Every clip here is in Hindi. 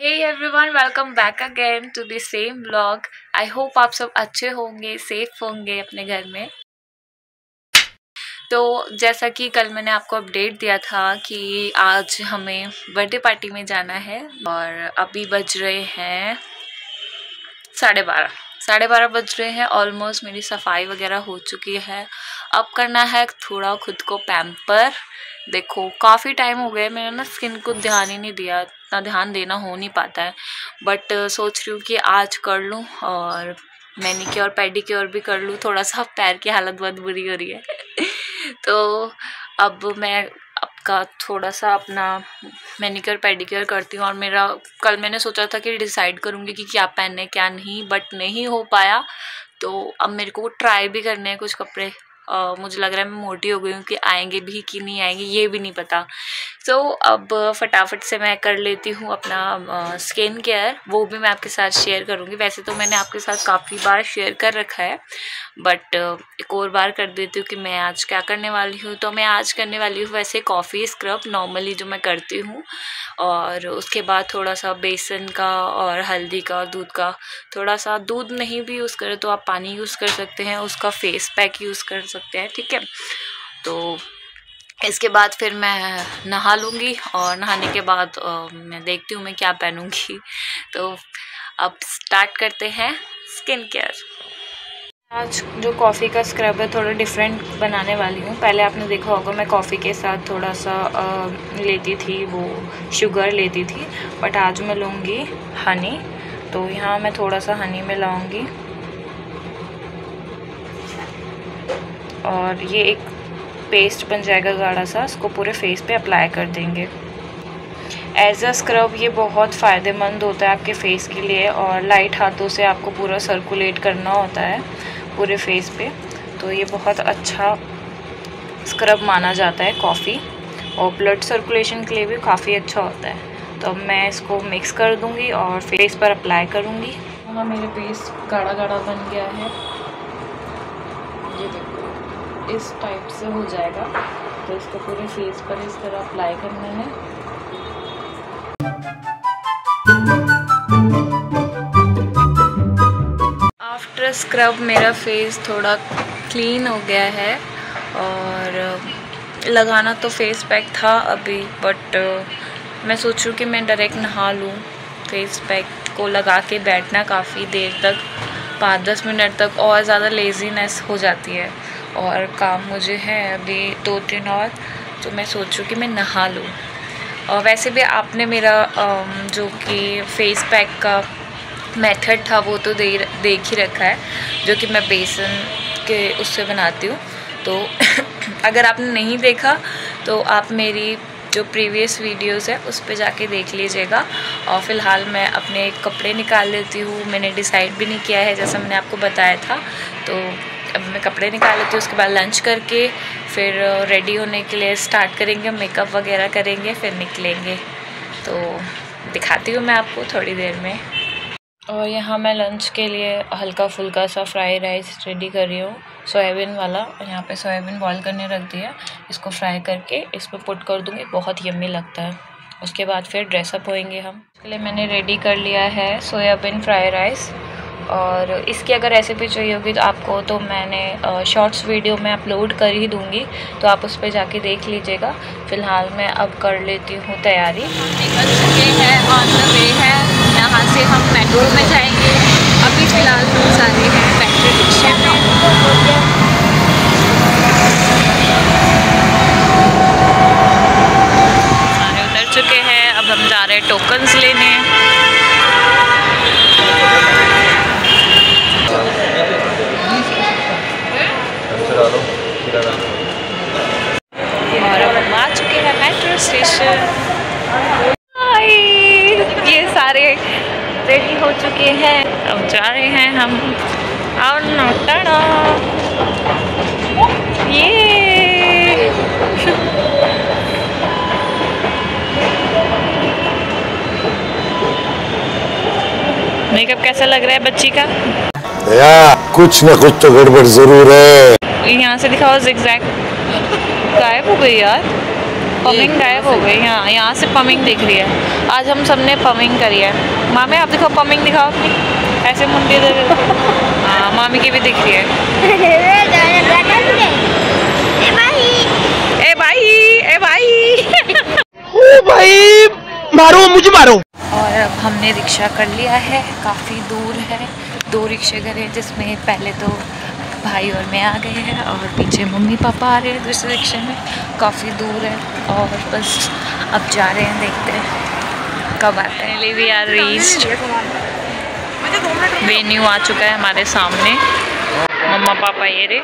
Hey everyone welcome back again to the same blog I hope आप सब अच्छे होंगे सेफ़ होंगे अपने घर में. तो जैसा कि कल मैंने आपको अपडेट दिया था कि आज हमें बर्थडे पार्टी में जाना है और अभी बज रहे हैं साढ़े बारह. साढ़े बारह बज रहे हैं ऑलमोस्ट मेरी सफ़ाई वगैरह हो चुकी है. अब करना है थोड़ा खुद को पैम्पर देखो, काफ़ी टाइम हो गया मैंने ना स्किन को ध्यान ही नहीं दिया. इतना ध्यान देना हो नहीं पाता है। बट सोच रही हूँ कि आज कर लूँ और मैनिक्योर पेडिक्योर भी कर लूँ। थोड़ा सा पैर की हालत बहुत बुरी हो रही है। तो अब मैं आपका थोड़ा सा अपना मैनी क्योर मैनिक्योर पेडिक्योर करती हूँ और मेरा, कल मैंने सोचा था कि डिसाइड करूँगी कि क्या पहनने क्या नहीं बट नहीं हो पाया। तो अब मेरे को ट्राई भी करने हैं कुछ कपड़े। Uh, मुझे लग रहा है मैं मोटी हो गई हूँ कि आएँगे भी कि नहीं आएँगे ये भी नहीं पता। सो so, अब फटाफट से मैं कर लेती हूँ अपना स्किन केयर वो भी मैं आपके साथ शेयर करूँगी। वैसे तो मैंने आपके साथ काफ़ी बार शेयर कर रखा है बट एक और बार कर देती हूँ कि मैं आज क्या करने वाली हूँ। तो मैं आज करने वाली हूँ वैसे कॉफ़ी स्क्रब नॉर्मली जो मैं करती हूँ और उसके बाद थोड़ा सा बेसन का और हल्दी का दूध का थोड़ा सा दूध नहीं भी यूज़ करें तो आप पानी यूज़ कर सकते हैं उसका फेस पैक यूज़ कर सकते हैं ठीक है? तो इसके बाद फिर मैं नहा लूँगी और नहाने के बाद मैं देखती हूँ मैं क्या पहनूँगी। तो अब स्टार्ट करते हैं स्किन केयर आज जो कॉफ़ी का स्क्रब है थोड़ा डिफरेंट बनाने वाली हूँ। पहले आपने देखा होगा मैं कॉफ़ी के साथ थोड़ा सा आ, लेती थी वो शुगर लेती थी बट आज मैं लूँगी हनी तो यहाँ मैं थोड़ा सा हनी में और ये एक पेस्ट बन जाएगा गाढ़ा सा, इसको पूरे फेस पे अप्लाई कर देंगे। एज अ स्क्रब ये बहुत फ़ायदेमंद होता है आपके फेस के लिए और लाइट हाथों से आपको पूरा सर्कुलेट करना होता है पूरे फेस पे। तो ये बहुत अच्छा स्क्रब माना जाता है कॉफ़ी और ब्लड सर्कुलेशन के लिए भी काफ़ी अच्छा होता है। तो अब मैं इसको मिक्स कर दूँगी और फेस पर अप्लाई करूँगी। हाँ मेरे फेस गाढ़ा गाढ़ा बन गया है। इस टाइप से हो जाएगा। तो इसको पूरे फेस पर इस तरह अप्लाई करना है। आफ्टर स्क्रब मेरा फेस थोड़ा क्लीन हो गया है। और लगाना तो फेस पैक था अभी बट मैं सोच रही कि मैं डायरेक्ट नहा लूँ। फेस पैक को लगा के बैठना काफ़ी देर तक, पाँच दस मिनट तक और ज़्यादा लेज़ीनेस हो जाती है। और काम मुझे है अभी दो तीन और तो मैं सोचूँ कि मैं नहा लूँ। और वैसे भी आपने मेरा जो कि फेस पैक का मेथड था, वो तो दे, देख ही रखा है, जो कि मैं बेसन के उससे बनाती हूँ। तो अगर आपने नहीं देखा तो आप मेरी जो प्रीवियस वीडियोस है, उस पर जाके देख लीजिएगा। और फ़िलहाल मैं अपने कपड़े निकाल लेती हूँ, मैंने डिसाइड भी नहीं किया है, जैसा मैंने आपको बताया था। तो अब मैं कपड़े निकाल लेती हूँ, उसके बाद लंच करके, फिर रेडी होने के लिए स्टार्ट करेंगे मेकअप वगैरह करेंगे, फिर निकलेंगे। तो दिखाती हूँ मैं आपको थोड़ी देर में। और यहाँ मैं लंच के लिए हल्का फुल्का सा फ्राई राइस रेडी कर रही हूँ सोयाबीन वाला। यहाँ पे सोयाबीन बॉईल करने रख दिया। इसको फ्राई करके इस पर पुट कर दूँगी, बहुत यम्मी लगता है। उसके बाद फिर ड्रेसअप होएँगे हम। इसके लिए मैंने रेडी कर लिया है सोयाबीन फ्राई राइस और इसकी अगर रेसिपी चाहिए होगी तो आपको तो मैंने शॉर्ट्स वीडियो में अपलोड कर ही दूँगी। तो आप उस पर जाके देख लीजिएगा। फ़िलहाल मैं अब कर लेती हूँ तैयारी। निकल चुके हैं द वे है यहाँ से हम मेट्रो में जाएँगे अभी फ़िलहाल हम सारे हैं मेट्रो रिक्शे में सारे उतर चुके हैं अब हम जा रहे हैं टोकन्स लेने और अब हम आ चुके हैं मेट्रो स्टेशन ये सारे रेडी हो चुके हैं। अब जा रहे हैं हम। और नौटाना ये! मेकअप कैसा लग रहा है बच्ची का? या कुछ ना कुछ तो गड़बड़ ज़रूर है। यहाँ से दिखाओ गायब हो गई यार। पमिंग गायब हो गई हाँ यहाँ से पमिंग दिख रही है। आज हम सबने पमिंग करी है। मामे आप दिखाओ पमिंग दिखाओ अपनी। ऐसे मुंडी दे हाँ मामी की भी दिख रही है। ए भाई ए भाई। ओ भाई मारो मुझे मारो। और अब हमने रिक्शा कर लिया है काफ़ी दूर है। दो रिक्शे करे जिसमें पहले तो भाई और मैं आ गए हैं और पीछे मम्मी पापा आ रहे हैं दूसरे रिक्शे में। काफ़ी दूर है और बस अब जा रहे हैं देखते हैं कब आते हैं। वी आर रीच वेन्यू आ चुका है हमारे सामने। मम्मा पापा ये रे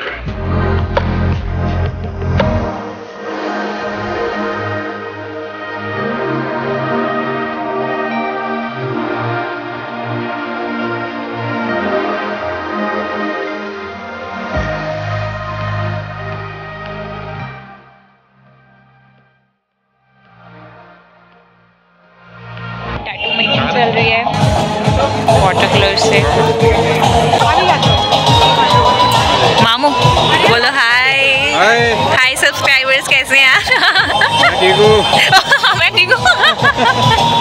सब्सक्राइबर्स कैसे हैं आप ठीक हूँ। मैं ठीक हूँ।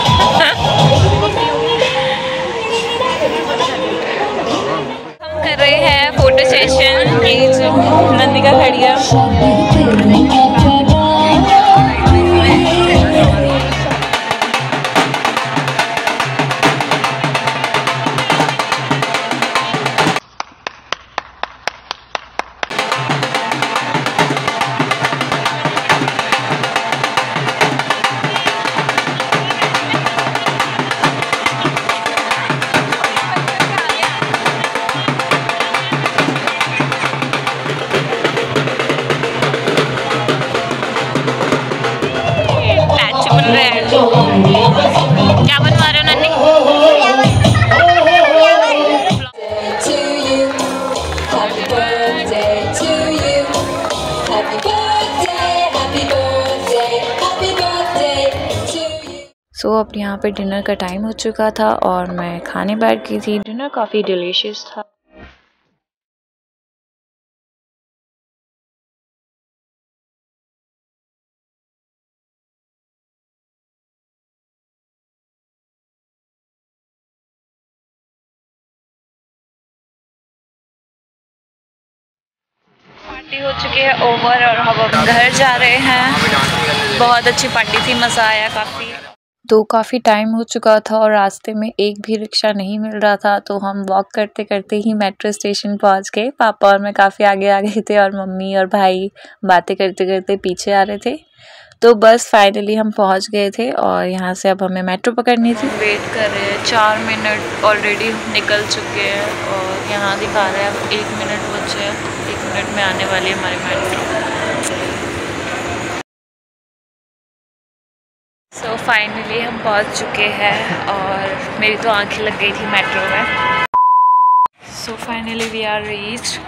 हम कर रहे हैं फ़ोटो सेशन नंदिका खड़ी सो so, अब यहाँ पे डिनर का टाइम हो चुका था और मैं खाने बैठ गई थी। डिनर काफ़ी डिलीशियस था। पार्टी हो चुकी है ओवर और हम घर जा रहे हैं। बहुत अच्छी पार्टी थी, मज़ा आया काफ़ी। तो काफ़ी टाइम हो चुका था और रास्ते में एक भी रिक्शा नहीं मिल रहा था तो हम वॉक करते करते ही मेट्रो स्टेशन पहुँच गए। पापा और मैं काफ़ी आगे आ गए थे और मम्मी और भाई बातें करते करते पीछे आ रहे थे। तो बस फाइनली हम पहुँच गए थे और यहाँ से अब हमें मेट्रो पकड़नी थी। वेट कर रहे हैं, चार मिनट ऑलरेडी निकल चुके हैं और यहाँ दिखा रहे हैं, अब एक मिनट बचे हैं, एक मिनट में आने वाली है हमारी मेट्रो सो फाइनली हम पहुँच चुके हैं और मेरी तो आँखें लग गई थी मेट्रो में। So finally we are reach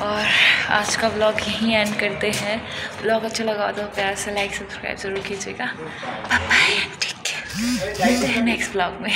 और आज का ब्लॉग यहीं एंड करते हैं। ब्लॉग अच्छा लगा तो प्यार से लाइक सब्सक्राइब ज़रूर कीजिएगा। बाय टेक केयर मिलते हैं नेक्स्ट ब्लॉग में।